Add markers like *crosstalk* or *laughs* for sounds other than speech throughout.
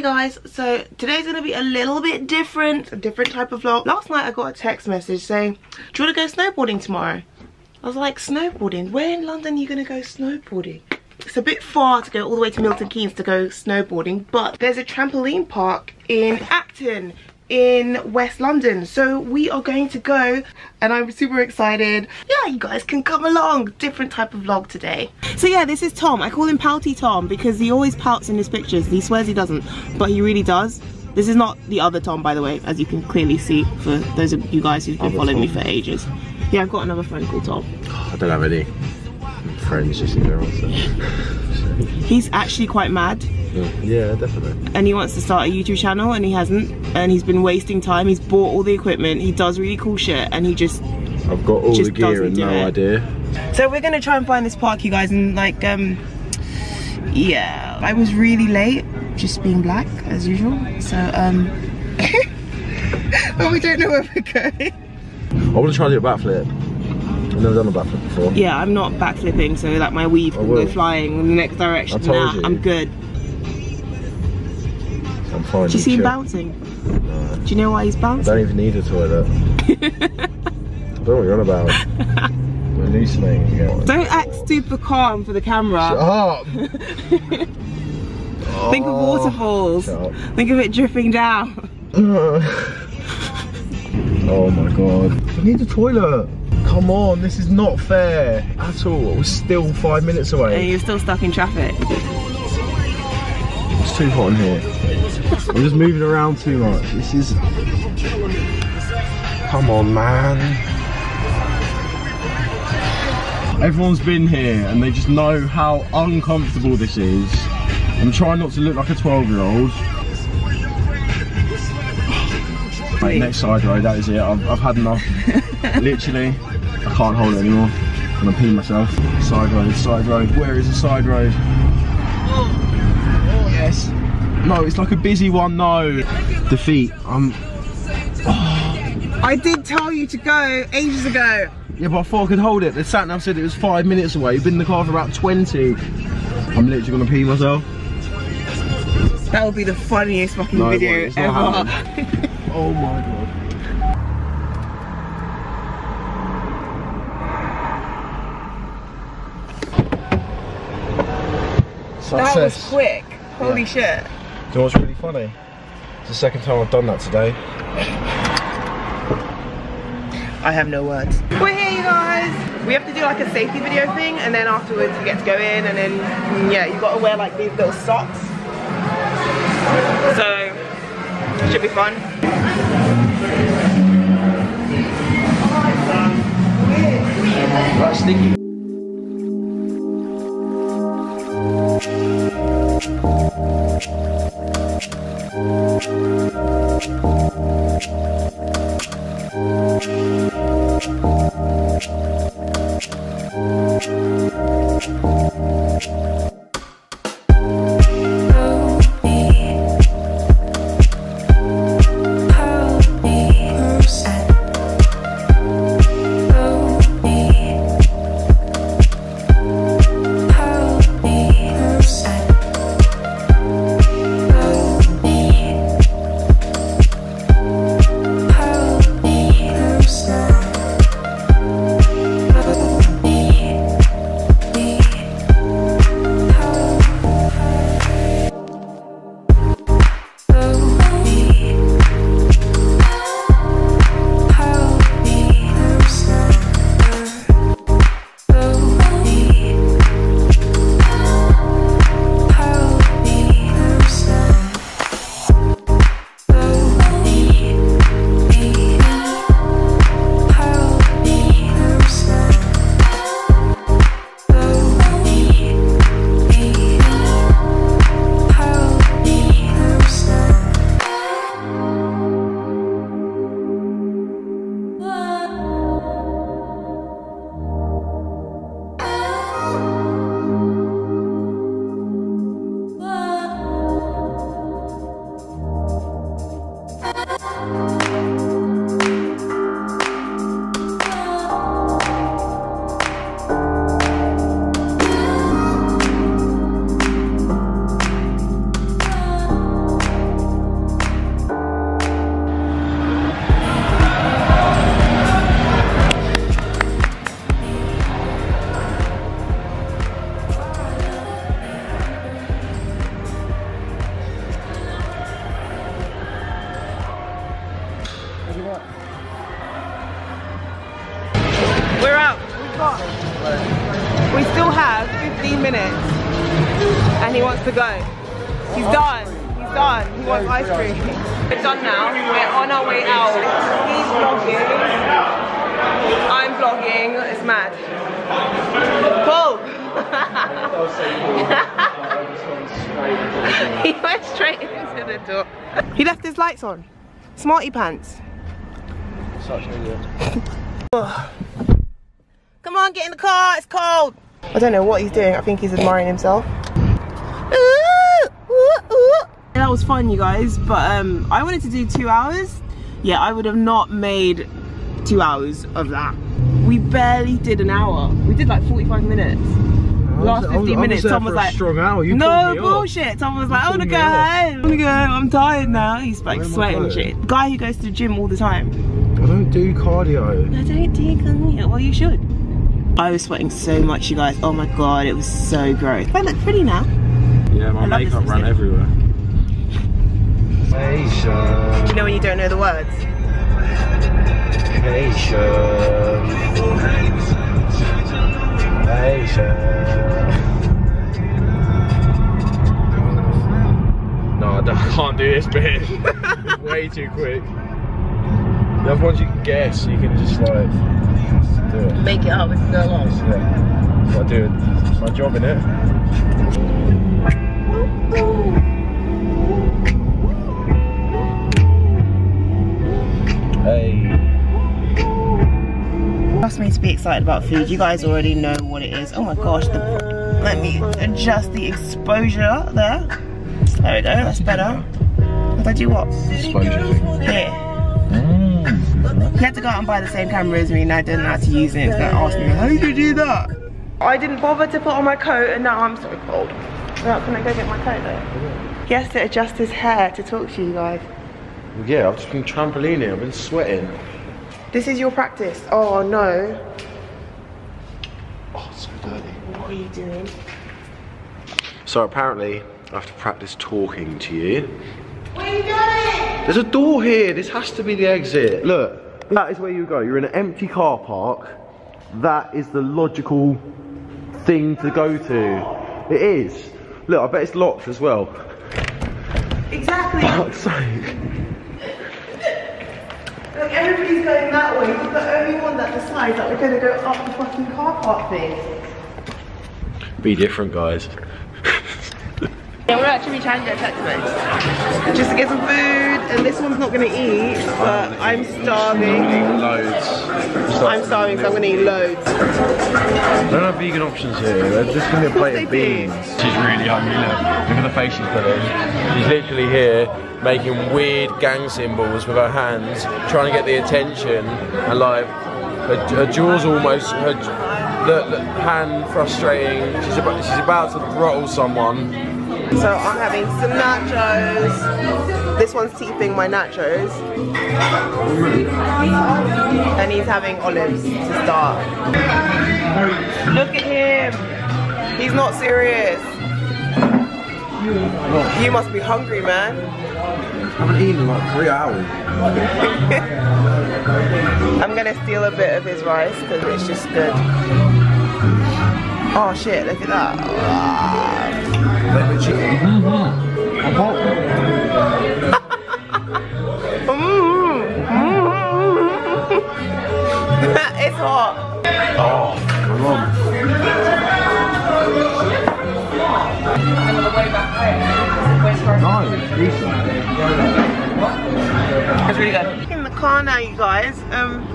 Hey guys, so today's gonna be a little bit different, a different type of vlog. Last night I got a text message saying, do you wanna go snowboarding tomorrow? I was like, snowboarding? Where in London are you gonna go snowboarding? It's a bit far to go all the way to Milton Keynes to go snowboarding, but there's a trampoline park in Acton in West London. So we are going to go and I'm super excited. Yeah, you guys can come along. Different type of vlog today. So yeah, this is Tom. I call him Pouty Tom because he always pouts in his pictures. He swears he doesn't, but he really does. This is not the other Tom, by the way, as you can clearly see for those of you guys who've been Other following Tom. me for ages. Yeah, I've got another friend called Tom. I don't have any friends just in general. So. He's actually quite mad yeah, definitely. and he wants to start a YouTube channel and he hasn't and he's been wasting time. He's bought all the equipment, he does really cool shit and he just I've got all the gear and no it. idea. So we're gonna try and find this park, you guys, and like, um, yeah, I was really late, just being black as usual. So, um, *laughs* but we don't know where we're going. I want to try and do a backflip. I've never done a backflip before. Yeah, I'm not backflipping, so like my weave I can go flying in the next direction. Nah, you. I'm good. I'm. Do you see him bouncing? No. Do you know why he's bouncing? I don't even need a toilet. *laughs* Don't know what you're on about. Hallucinating again. Don't act super calm for the camera. Shut up! *laughs* Think of oh, waterfalls. Shut up. Think of it dripping down. *laughs* oh my god. I need a toilet. Come on, this is not fair at all. We're still five minutes away. And away. you're still stuck in traffic. It's too hot in here. I'm just moving around too much. This is. Come on, man. Everyone's been here and they just know how uncomfortable this is. I'm trying not to look like a 12 year old. Right, next side road, that is it. I've, I've had enough. *laughs* Literally, I can't hold it anymore. I'm gonna pee myself. Side road, side road. Where is the side road? No, it's like a busy one. No. Defeat. I'm. I did tell you to go ages ago. Yeah, but I thought I could hold it. The sat nav said it was five minutes away. You've been in the car for about 20. I'm literally gonna pee myself. That would be the funniest fucking No, video. Ever. *laughs* Oh my god. Success. that was quick. Holy Yeah. shit. Do you know what's really funny? It's the second time I've done that today. I have no words. We're here, you guys. We have to do like a safety video thing, and then afterwards we get to go in, and then yeah, you've got to wear like these little socks. So it should be fun. Right, sticky. Minutes and he wants to go. He's done. He's done. He wants ice cream. We're done now. We're on our way out. He's vlogging. I'm vlogging. It's mad. Paul. *laughs* he went straight into the door. He left his lights on. Smarty pants. Such an idiot. *laughs* Come on, get in the car, it's cold. I don't know what he's doing. I think he's admiring himself. That was fun, you guys, but um, I wanted to do two hours. Yeah, I would have not made two hours of that. We barely did an hour. We did like 45 minutes. Last 15 minutes, Tom was like, strong hour. You no pulled me bullshit. Tom was like, I want to go home. I want to go home. I'm tired now. He's like Where am I sweating going? shit. Guy who goes to the gym all the time. I don't do cardio. I don't do cardio. Well, you should. I was sweating so much, you guys. Oh my god, it was so gross. I look pretty now. Yeah, my I makeup ran everywhere. Patience. Do you know when you don't know the words? Patience. Patience. No, I don't- I can't do this bit. it's *laughs* way too quick. The other ones you can guess, you can just like Make it up as you go along. Yeah. I do. It's my job in it. Hey. Asked me to be excited about food. You guys already know what it is. Oh my gosh. The, let me adjust the exposure there. There we go. That's better. If I do what? Exposure thing. Here. He had to go out and buy the same camera as me and I didn't know how to use it. He's gonna ask me, how did you do that? I didn't bother to put on my coat and now I'm so cold. Now can I go get my coat though? He has to adjust his hair to talk to you guys. Yeah, I've just been trampolining. I've been sweating. This is your practice. Oh no. Oh, it's so dirty. What are you doing? So apparently, I have to practice talking to you. What are you doing? There's a door here. This has to be the exit. Look, that is where you go. You're in an empty car park. That is the logical thing to go to. It is. Look, I bet it's locked as well. Exactly. *laughs* Fuck's sake. Like everybody's going that way. You're the only one that decides that we're gonna go up the fucking car park thing. Be different, guys. Yeah, we're actually trying to go Tex-Mex. Just to get some food, and this one's not gonna eat, but I'm starving. Loads. I'm starving, so I'm gonna eat loads. I don't have vegan options here. There's just gonna be a plate of do. beans. She's really hungry. Look, look at the face she's put in. She's literally here making weird gang symbols with her hands, trying to get the attention, and like her, her jaw's almost her look, look, hand frustrating. She's about she's about to throttle someone. So I'm having some nachos. This one's teething my nachos. And he's having olives to start. Look at him. He's not serious. You must be hungry, man. I haven't eaten in like three hours. *laughs* I'm gonna steal a bit of his rice because it's just good. Oh shit, look at that. Leopard chicken. it's hot. Oh, come on. No, decent. It's really good. In the car now, you guys. Um,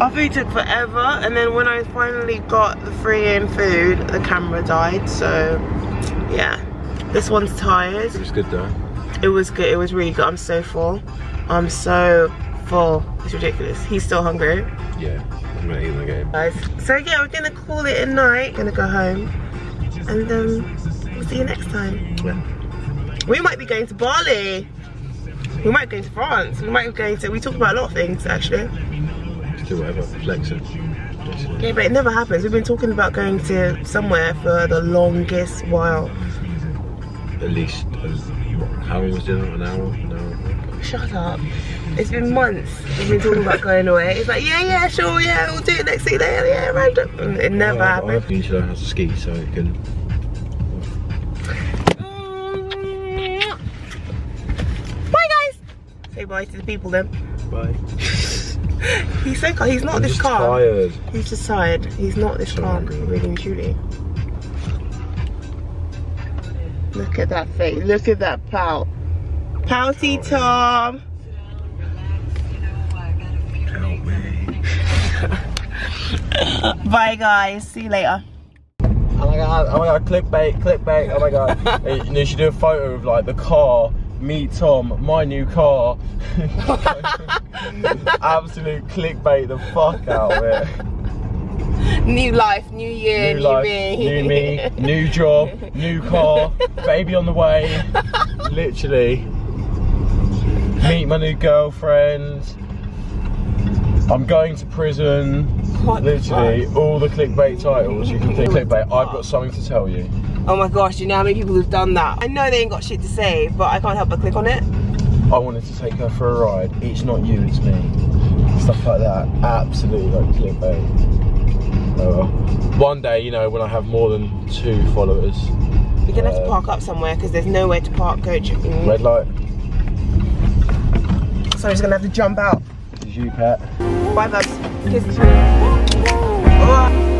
our food took forever, and then when I finally got the free in food, the camera died. So, yeah, this one's tired. It was good though. It was good. It was really good. I'm so full. I'm so full. It's ridiculous. He's still hungry, Yeah, I'm gonna eat game. guys. So yeah, we're gonna call it a night. Gonna go home, and um, we'll see you next time. Yeah. We might be going to Bali. We might go to France. We might be going to. We talk about a lot of things actually. Do whatever, flexing. Yeah, but it never happens. We've been talking about going to somewhere for the longest while. at least. Uh, how long was dinner? An hour? An hour? Shut up. It's been months we've been talking about going away. It's like, yeah, yeah, sure, yeah, we'll do it next week. Yeah, yeah, random. And It never I happened. you should learn how to ski so it can. Bye, guys. Say bye to the people then. Bye. *laughs* He's so calm. He's not I'm this calm. tired. He's just tired. He's not this calm, really and truly. Look at that face. Look at that pout. Pouty Tom. Bye, guys. See you later. Oh my god, oh my god, clickbait, clickbait, oh my god. *laughs* You know, you should do a photo of like the car, me, Tom, my new car. *laughs* Absolute clickbait the fuck out of it. New life, new year, new, New life, me. new me, new job, new car, baby on the way. Literally. Meet my new girlfriend. I'm going to prison. What Literally, all the clickbait titles you can think. Clickbait, I've got something to tell you. Oh my gosh, you know how many people have done that? I know they ain't got shit to say, but I can't help but click on it. I wanted to take her for a ride. It's not you, it's me. Stuff like that. Absolutely like clickbait. Oh well. One day, you know, when I have more than two followers. We're gonna have to Uh, park up somewhere because there's nowhere to park, coach. Mm. Red light. So I'm just gonna have to jump out. This is you, Pat. Bye, babs. Kisses. Oh.